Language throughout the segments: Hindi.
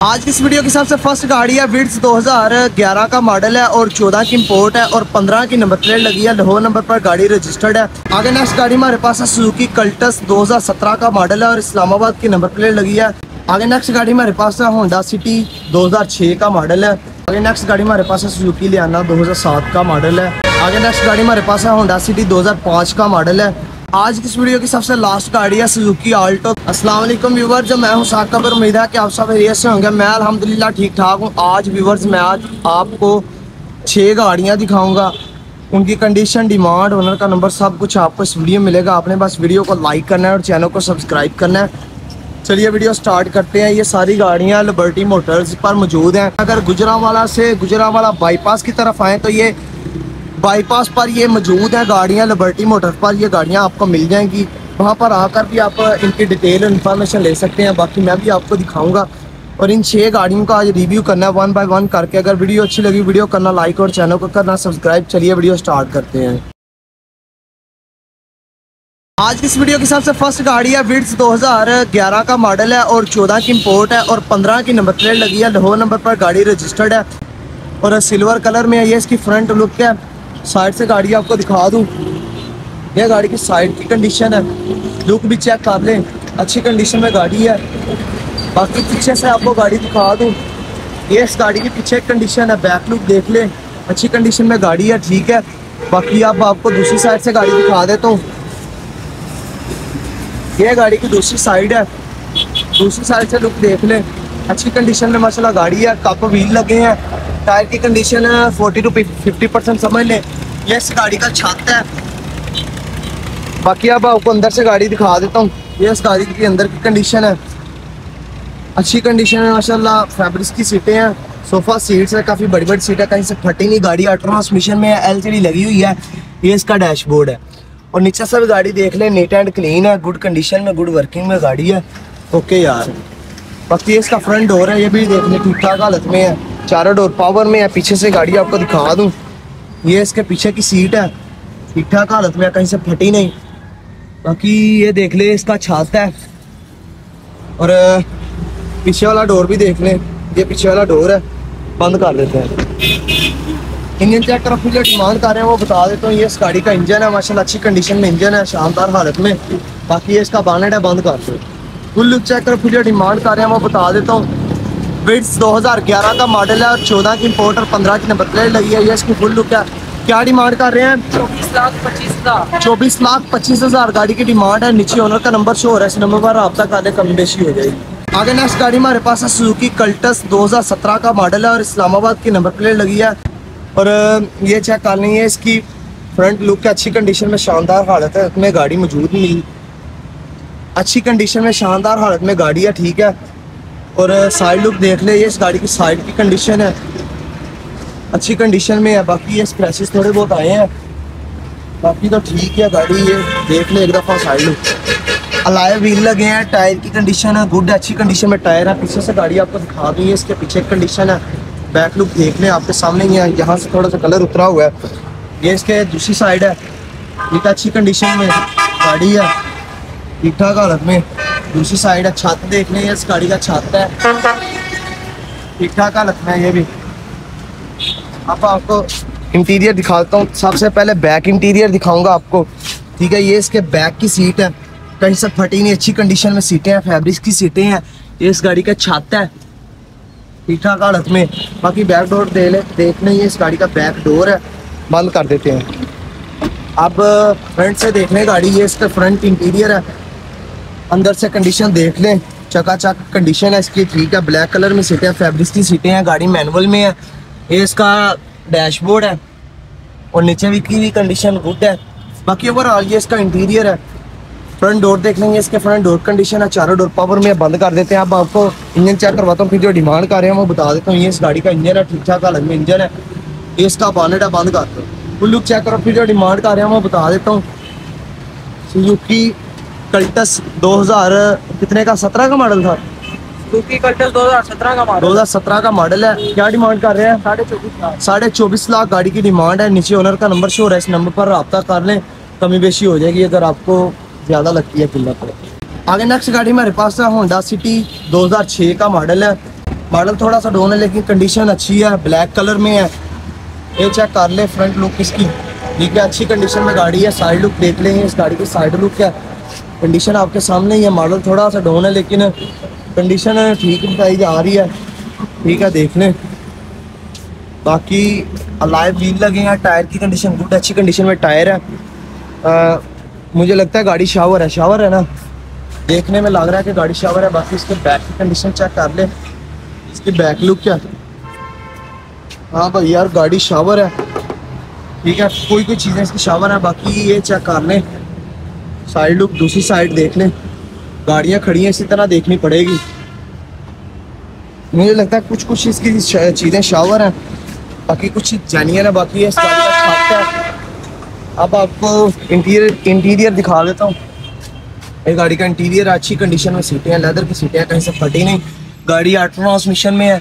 आज की इस वीडियो के हिसाब से फ़र्स्ट गाड़ी है विड्स 2011 का मॉडल है और 14 की इंपोर्ट है और 15 की नंबर प्लेट लगी है, लाहौर नंबर पर गाड़ी रजिस्टर्ड है। आगे नेक्स्ट गाड़ी हमारे पास है सुजुकी कल्टस 2017 का मॉडल है और इस्लामाबाद की नंबर प्लेट लगी है। आगे नेक्स्ट गाड़ी हमारे पास है होंडा सिटी 2006 का मॉडल है। आगे नेक्स्ट गाड़ी हमारे पास है सुजुकी लियाना 2007 का मॉडल है। आगे नेक्स्ट गाड़ी हमारे पास है होंडा सिटी 2005 का मॉडल है। आज की इस वीडियो की सबसे लास्ट गाड़ी है? सुजुकी आल्टो अस्सलाम वालेकुम व्यूवर्स जब मैं हूँ साका पर उम्मीद है कि आप सब एरिया से होंगे। मैं अल्हम्दुलिल्लाह ठीक ठाक हूँ। आज व्यूवर्स मैं आज आपको छः गाड़ियाँ दिखाऊँगा। उनकी कंडीशन डिमांड ओनर का नंबर सब कुछ आपको इस वीडियो मिलेगा। आपने बस वीडियो को लाइक करना है और चैनल को सब्सक्राइब करना है। चलिए वीडियो स्टार्ट करते हैं। ये सारी गाड़ियाँ लिबर्टी मोटर्स पर मौजूद हैं। अगर गुजरावाला से गुजरावाला बाईपास की तरफ़ आए तो ये बाईपास पर ये मौजूद है गाड़ियाँ लिबर्टी मोटर पर ये गाड़ियाँ आपको मिल जाएँगी। वहाँ पर आकर भी आप इनकी डिटेल इन्फॉर्मेशन ले सकते हैं। बाकी मैं भी आपको दिखाऊँगा। और इन छः गाड़ियों का आज रिव्यू करना है वन बाय वन करके। अगर वीडियो अच्छी लगी, वीडियो करना लाइक और चैनल को करना सब्सक्राइब चलिए वीडियो स्टार्ट करते हैं। आज इस वीडियो की सबसे फ़र्स्ट गाड़ी है विड्स 2011 का मॉडल है और 14 की इम्पोर्ट है और 15 की नंबर प्लेट लगी है। लाहौर नंबर पर गाड़ी रजिस्टर्ड है और सिल्वर कलर में है। ये इसकी फ्रंट लुक है। साइड से गाड़ी आपको दिखा दूँ। यह गाड़ी की साइड की कंडीशन है। लुक भी चेक कर लें। अच्छी कंडीशन में गाड़ी है। बाकी पीछे से आपको गाड़ी दिखा दूँ। ये इस गाड़ी की पीछे कंडीशन है। बैक लुक देख लें। अच्छी कंडीशन में गाड़ी है, ठीक है। बाकी अब आपको दूसरी साइड से गाड़ी दिखा देता हूँ। यह गाड़ी की दूसरी साइड है। दूसरी साइड से लुक देख लें। अच्छी कंडीशन में माशाल्लाह गाड़ी है। कप व्हील लगे हैं। टायर की कंडीशन है फोर्टी टू फिफ्टी परसेंट समझ लें। ये इस गाड़ी का छत है। बाकी अब आपको अंदर से गाड़ी दिखा देता हूँ। ये इस गाड़ी की अंदर की कंडीशन है। अच्छी कंडीशन है, माशाल्लाह। फैब्रिक्स की सीटें हैं। सोफा सीट्स है। काफ़ी बड़ी बड़ी सीट है। कहीं से फटी नहीं गाड़ी। ट्रांसमिशन में एल सी लगी हुई है। ये इसका डैशबोर्ड है। और नीचे से भी गाड़ी देख लें। नीट एंड क्लीन है। गुड कंडीशन में गुड वर्किंग में गाड़ी है। ओके यार। बाकी इसका फ्रंट डोर है। ये भी देख लें ठीक ठाक हालत में है। चारों डोर पावर में है, पीछे से गाड़ी आपको दिखा दूँ। ये इसके पीछे की सीट है। ठीक ठाक हालत में कहीं से फटी नहीं। बाकी ये देख ले, इसका छात है। और पीछे वाला डोर भी देख ले। ये पीछे वाला डोर है। बंद कर देते हैं। इंजन चेक करो जो डिमांड कर रहे हैं, वो बता देता हूँ। ये इस गाड़ी का इंजन है, माशाल्लाह, अच्छी कंडीशन में इंजन है, शानदार हालत में। बाकी ये इसका बानेट है, बंद कर दो। फुल चेक करो जो डिमांड कर रहे हैं, वो बता देता हूँ। बिट्स 2011 का मॉडल है और 14 की इंपोर्ट और 15 की नंबर प्लेट लगी है। ये इसकी फुल लुक है। क्या डिमांड कर रहे हैं? चौबीस लाख पच्चीस हज़ार। चौबीस लाख पच्चीस हज़ार गाड़ी की डिमांड है। नीचे ओनर का नंबर शो हो रहा है। इस नंबर पर रब्ता कर कम बेशी हो जाएगी। आगे नेक्स्ट गाड़ी हमारे पास है सुजुकी कल्टस 2017 का मॉडल है और इस्लामाबाद की नंबर प्लेट लगी है। और ये चेक कर लेंगे इसकी फ्रंट लुक की अच्छी कंडीशन में शानदार हालत है। उसमें गाड़ी मौजूद नहीं। अच्छी कंडीशन में शानदार हालत में गाड़ी है। ठीक है। और साइड लुक देख ले, ये इस गाड़ी की साइड की कंडीशन है। अच्छी कंडीशन में है, बाकी ये स्क्रैचेस थोड़े बहुत आए हैं। बाकी तो ठीक है, गाड़ी ये देख ले एक दफ़ा साइड लुक अलाय व्हील लगे हैं टायर की कंडीशन है गुड अच्छी कंडीशन में टायर है। पीछे से गाड़ी आपको दिखा दूँ इसके पीछे कंडीशन है। बैक लुक देख लें, आपके सामने ही है, यहाँ से थोड़ा सा कलर उतरा हुआ है। ये इसके दूसरी साइड है, ये तो अच्छी कंडीशन में गाड़ी है। ठीक ठाक हालत में। दूसरी साइड है, छत देख लें इस गाड़ी का छत है। ठीक ठाक हालत में ये भी। अब आपको इंटीरियर दिखाता हूँ। सबसे पहले बैक इंटीरियर दिखाऊँगा आपको। ठीक है, ये इसके बैक की सीट है। कहीं से फटी नहीं, अच्छी कंडीशन में सीटें हैं फैब्रिक्स की सीटें हैं। ये इस गाड़ी का छत है। ठीक ठाक हालत में। बाकी बैक डोर दे ले, देख लें इस गाड़ी का बैक डोर है। बंद कर देते हैं। अब फ्रंट से देख लें, गाड़ी ये इसका फ्रंट इंटीरियर है। अंदर से कंडीशन देख लें। चकाचक कंडीशन है इसकी। ठीक है ब्लैक कलर में सीटें हैं फैब्रिक्स की सीटें हैं, गाड़ी मैनुअल में है। ये इसका डैशबोर्ड है। और नीचे भी की कंडीशन गुड है। बाकी ओवरऑल ये इसका इंटीरियर है। फ्रंट डोर देख लेंगे, इसके फ्रंट डोर कंडीशन है। चारों डोर पावर में बंद कर देते हैं। अब आपको इंजन चेक करवाता हूँ, फिर जो डिमांड कर रहे हैं, वो बता देता हूँ। ये इस गाड़ी का इंजन है ठीक ठाक हालत में इंजन है। ये इसका बानेट है, बंद कर दो। फुल लुक चेक करो, फिर जो डिमांड कर रहे हैं, वो बता देता हूँ। सुजुकी कल्टस 2000 कितने का? 17 का मॉडल था। सुजुकी कल्टस दो हज़ार सत्रह का मॉडल 2017 का मॉडल है। क्या डिमांड कर रहे हैं? साढ़े चौबीस लाख। साढ़े चौबीस लाख गाड़ी की डिमांड है। नीचे ओनर का नंबर शो है इस नंबर पर रब्ता कर लें। कमी बेशी हो जाएगी अगर आपको ज़्यादा लगती है कीमत आगे नेक्स्ट गाड़ी हमारे पास है। होंडा सिटी 2006 का मॉडल है। मॉडल थोड़ा सा डोन है लेकिन कंडीशन अच्छी है। ब्लैक कलर में है। ये चेक कर ले। फ्रंट लुक इसकी। ठीक है अच्छी कंडीशन में गाड़ी है। साइड लुक देख लेंगे इस गाड़ी की साइड लुक क्या कंडीशन आपके सामने ही है मॉडल थोड़ा सा डाउन है लेकिन कंडीशन ठीक बताई जा रही है। ठीक है देख लें बाकी अलाइव व्हील लगे हैं टायर की कंडीशन गुड अच्छी कंडीशन में टायर है। आ, मुझे लगता है गाड़ी शावर है शावर है ना? देखने में लग रहा है कि गाड़ी शावर है बाकी इसके बैक की कंडीशन चेक कर ले। इसकी बैक लुक क्या? हाँ भाई यार गाड़ी शावर है। ठीक है कोई कोई चीज़ें इसकी शावर है बाकी ये चेक कर लें। साइड लुक, दूसरी साइड देख लें गाड़ियाँ खड़ी हैं, इसी तरह देखनी पड़ेगी। मुझे लगता है कुछ कुछ इसकी चीज़ें शावर हैं। बाकी कुछ जेन्यन है बाकी है। अब आपको इंटीरियर इंटीरियर दिखा देता हूँ। ये गाड़ी का इंटीरियर अच्छी कंडीशन में सीटें हैं लेदर की सीटें कहीं से फटी नहीं। गाड़ी ऑटो ट्रांसमिशन में है।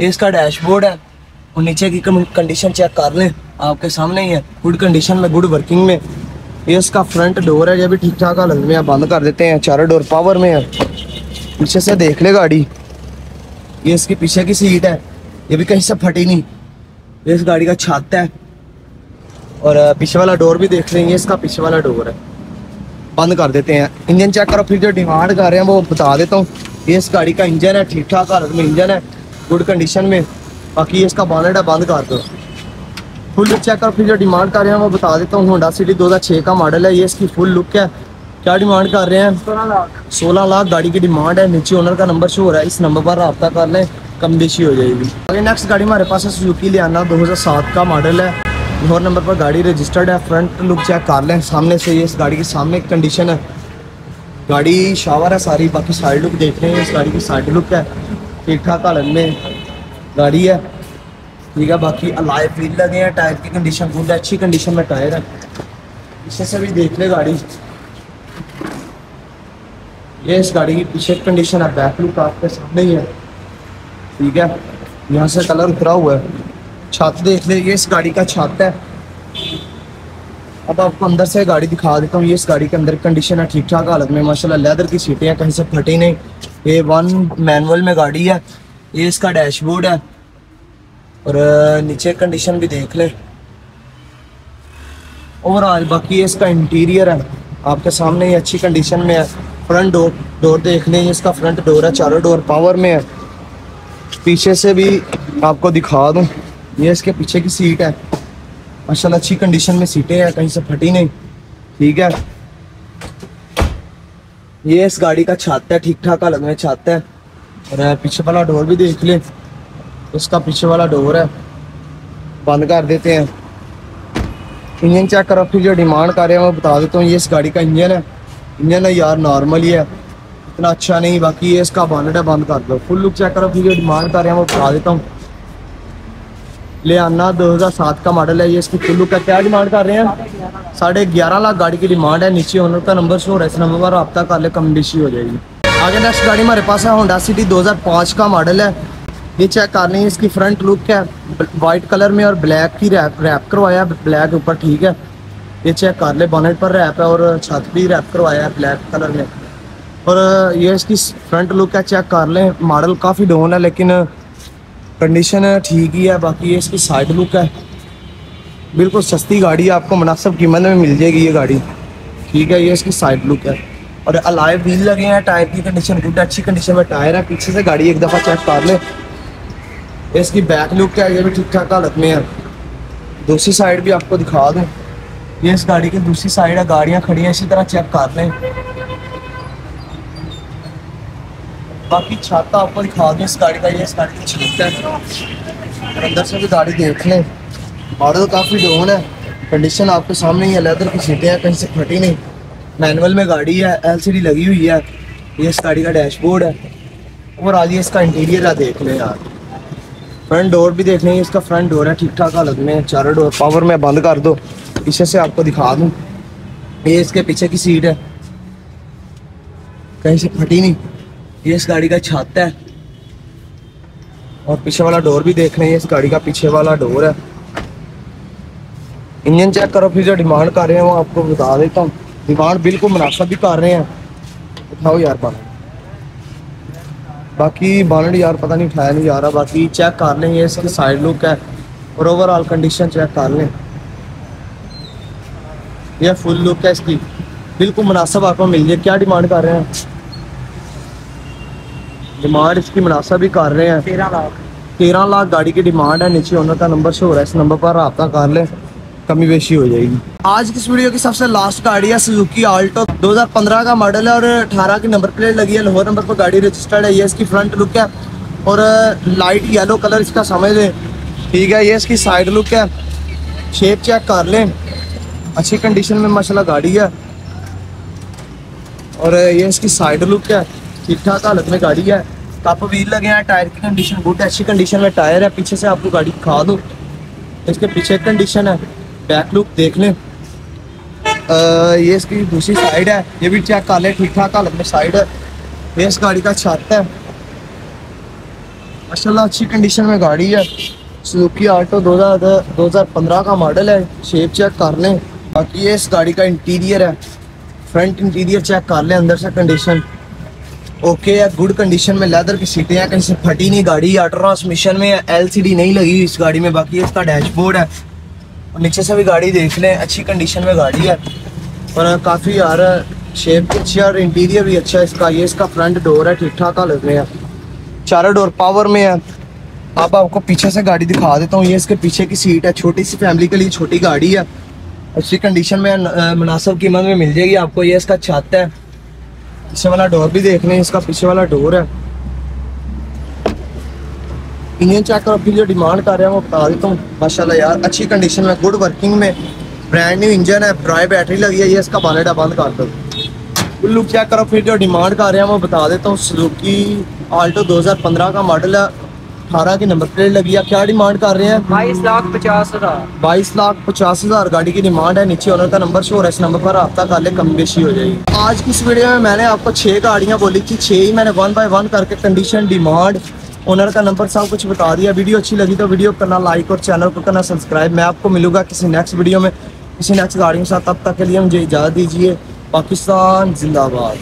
इसका डैशबोर्ड है। और नीचे की कंडीशन चेक कर लें। आपके सामने ही है। गुड कंडीशन में गुड वर्किंग में। ये इसका फ्रंट डोर है, ये भी ठीक ठाक हालत में बंद कर देते हैं, चारों डोर पावर में है। पीछे से देख ले गाड़ी। ये इसकी पीछे की सीट है, ये भी कहीं से फटी नहीं। ये इस गाड़ी का छत है। और पीछे वाला डोर भी देख लेंगे, इसका पीछे वाला डोर है। बंद कर देते हैं। इंजन चेक करो, फिर जो डिमांड कर रहे हैं, वो बता देता हूँ। ये इस गाड़ी का इंजन है ठीक ठाक हालत में इंजन है गुड कंडीशन में। बाकी इसका बॉनेट है, बंद कर दो। फुल लुक चेक करो फिर जो डिमांड कर रहे हैं वो बता देता हूँ। होंडा सिटी 2006 का मॉडल है। ये इसकी फुल लुक है। क्या डिमांड कर रहे हैं? सोलह लाख। सोलह लाख गाड़ी की डिमांड है। नीचे ओनर का नंबर शो हो रहा है। इस नंबर पर रब्ता कर लें। कम बेशी हो जाएगी। आगे नेक्स्ट गाड़ी हमारे पास है सुजुकी लियाना 2007 का मॉडल है। लाहौर नंबर पर गाड़ी रजिस्टर्ड है। फ्रंट लुक चेक कर लें। सामने से ये इस गाड़ी के सामने कंडीशन है। गाड़ी शावर है सारी। बाकी साइड लुक देख रहे हैं। इस गाड़ी की साइड लुक है। ठीक ठाक हालत में गाड़ी है। ठीक है, बाकी अलाइव व्हील लगे हैं टायर की कंडीशन है अच्छी कंडीशन में टायर है। पीछे से भी देख ले गाड़ी। ये इस गाड़ी की पीछे कंडीशन है बैक लुक आपके सामने ही है। ठीक है, यहाँ से कलर उतरा हुआ है। छत देख ले, ये इस गाड़ी का छत है। अब आपको अंदर से गाड़ी दिखा देता हूँ, ये इस गाड़ी के अंदर कंडीशन है ठीक ठाक हालत में माशाल्लाह लेदर की सीटें हैं, कहीं से फटी नहीं। ये वन मैनुअल में गाड़ी है, ये इसका डैशबोर्ड है। और नीचे कंडीशन भी देख ले। ओवरऑल बाकी ये इसका इंटीरियर है। आपके सामने ही अच्छी कंडीशन में है। फ्रंट डोर डोर देख लें, इसका फ्रंट डोर है, चारों डोर पावर में है। पीछे से भी आपको दिखा दूँ, ये इसके पीछे की सीट है। माशाल्लाह, अच्छी कंडीशन में सीटें हैं, कहीं से फटी नहीं। ठीक है? ये इस गाड़ी का छत है ठीक ठाक हालत में छत है। और पीछे वाला डोर भी देख ले। उसका पीछे वाला डोर है। बंद कर देते हैं। इंजन चेक करो, फिर जो डिमांड कर रहे हैं मैं बता देता हूँ, ये इस गाड़ी का इंजन है। इंजन है यार नॉर्मल ही है। इतना अच्छा नहीं, बाकी ये इसका बॉनेट है, बंद कर दो। फुल लुक चेक करो, फिर जो डिमांड कर रहे हैं, वो बता देता हूँ। ले आना 2007 का मॉडल है, ये इसकी फुल लुक का क्या डिमांड कर रहे हैं? साढ़े ग्यारह लाख गाड़ी की डिमांड है, नीचे ओनर का नंबर शो है इस नंबर पर रब्ता कर ले कम बेशी हो जाएगी। आगे नेक्स्ट गाड़ी हमारे पास है होंडा सिटी 2005 का मॉडल है। ये चेक कर लें, इसकी फ्रंट लुक है वाइट कलर में और ब्लैक की रैप रैप करवाया ब्लैक ऊपर ठीक है। ये चेक कर ले बॉनेट पर रैप है और छत भी रैप करवाया है ब्लैक कलर में। और, ये इसकी फ्रंट लुक है चेक कर लें मॉडल काफ़ी डाउन है, लेकिन कंडीशन ठीक ही है, बाकी ये इसकी साइड लुक है। बिल्कुल सस्ती गाड़ी है, आपको मुनासिब कीमत में मिल जाएगी ये गाड़ी। ठीक है, ये इसकी साइड लुक है। और अलाइव व्हील लगे हैं टायर की कंडीशन गुड अच्छी कंडीशन में टायर है, पीछे से गाड़ी एक दफ़ा चेक कर ले। इसकी बैक लुक है, ये भी ठीक ठाक हालत में है। दूसरी साइड भी आपको दिखा दूँ। ये इस गाड़ी की दूसरी साइड है, गाड़ियाँ खड़ी हैं, इसी तरह चेक कर लें। बाकी छाता आपको दिखा दूँ इस गाड़ी का, ये इस गाड़ी की छत है। अंदर से भी गाड़ी देख लें। मॉडल काफ़ी डोन है। कंडीशन आपके सामने ही है लेदर की सीटें हैं, कहीं से फटी नहीं। मैनुअल में गाड़ी है एलसीडी लगी हुई है। ये इस गाड़ी का डैशबोर्ड है। और आज ये इसका इंटीरियर है, देख लें यार। फ्रंट डोर भी देख लें इसका फ्रंट डोर है ठीक ठाक हालत में, चारों डोर, पावर में बंद कर दो। पीछे से आपको दिखा दूँ। ये इसके पीछे की सीट है। कहीं से फटी नहीं। ये इस गाड़ी का छत है। और पीछे वाला डोर भी देख लें ये इस गाड़ी का पीछे वाला डोर है। इंजन चेक करो, फिर जो डिमांड कर रहे हैं वो आपको बता देता हूँ। डिमांड बिल्कुल मुनाफा भी कर रहे हैं। उठाओ यार बात बाकी बॉनेट यार पता नहीं उठाया नहीं जा रहा बाकी चेक कर लें ये इसकी साइड लुक है और ओवरऑल कंडीशन चेक कर लें। ये फुल लुक है इसकी। बिल्कुल मुनासिब आपको मिल जाए क्या डिमांड कर रहे हैं? डिमांड इसकी मुनासब भी कर रहे हैं। तेरह लाख। तेरह लाख गाड़ी की डिमांड है नीचे ओनर का नंबर शो हो रहा है। इस नंबर पर रब्ता कर लें। कमी बेशी हो जाएगी। आज की इस वीडियो की सबसे लास्ट गाड़ी है सुजुकी आल्टो 2015 का मॉडल है और 18 की नंबर प्लेट लगी है। लाहौर नंबर पर गाड़ी रजिस्टर्ड है। ये इसकी फ्रंट लुक है और लाइट येलो कलर इसका समझ लें ठीक है, ये इसकी साइड लुक है। शेप चेक कर लें। अच्छी कंडीशन में माशाल्लाह गाड़ी है। और ये इसकी साइड लुक है। ठीक ठाक हालत में गाड़ी है। कप व्हील लगे हैं, टायर की कंडीशन है। अच्छी कंडीशन में टायर है। पीछे से आपको गाड़ी खा दो। इसके पीछे कंडीशन है। बैक लुक देख लें। ये इसकी दूसरी साइड है। ये भी चेक कर लें ठीक ठाक हालत में साइड है। ये इस गाड़ी का छत है। माशाल्लाह, अच्छी कंडीशन में गाड़ी है। सुजुकी ऑटो 2000 2015 का मॉडल है। शेप चेक कर लें। बाकी ये इस गाड़ी का इंटीरियर है। फ्रंट इंटीरियर चेक कर लें, अंदर से कंडीशन ओके है गुड कंडीशन में लेदर की सीटें हैं। कहीं से फटी नहीं गाड़ी। ऑटो ट्रांसमिशन में एलसीडी नहीं लगी हुई इस गाड़ी में। बाकी इसका डैशबोर्ड है। और नीचे से भी गाड़ी देख लें अच्छी कंडीशन में गाड़ी है। और काफ़ी यार शेप भी अच्छी है और इंटीरियर भी अच्छा है इसका। ये इसका फ्रंट डोर है ठीक ठाक हालत में है। चारों डोर पावर में है। अब आपको पीछे से गाड़ी दिखा देता हूँ। ये इसके पीछे की सीट है, छोटी सी फैमिली के लिए छोटी गाड़ी है। अच्छी कंडीशन में मुनासिब कीमत में मिल जाएगी आपको। ये इसका छत है। पीछे वाला डोर भी देख लें, इसका पीछे वाला डोर है। इंजन चेक करो फिर जो डिमांड कर रहे हैं वो बता देता हूँ माशाल्लाह यार अच्छी कंडीशन में गुड वर्किंग में ब्रांड न्यू इंजन है ड्राई बैटरी लगी है ये इसका बानेट है बंद कर दो लुक चेक करो फिर जो डिमांड कर रहे हैं वो बता देता हूँ सुजुकी आल्टो 2015 का मॉडल है 18 की नंबर प्लेट लगी है क्या डिमांड कर रहे हैं बाईस लाख पचास हज़ार बाईस लाख पचास हज़ार गाड़ी की डिमांड है नीचे ओनर का नंबर शो हो इस नंबर पर रब्ता कर ले कम बेशी हो जाएगी आज की इस वीडियो में मैंने आपको छह गाड़ियाँ बोली थी छह ही मैंने वन बाय वन करके कंडीशन डिमांड ओनर का नंबर सब कुछ बता दिया। वीडियो अच्छी लगी तो वीडियो करना लाइक और चैनल को करना सब्सक्राइब मैं आपको मिलूँगा किसी नेक्स्ट वीडियो में। किसी नेक्स्ट गाड़ियों के साथ। तब तक के लिए मुझे इजाज़त दीजिए। पाकिस्तान जिंदाबाद।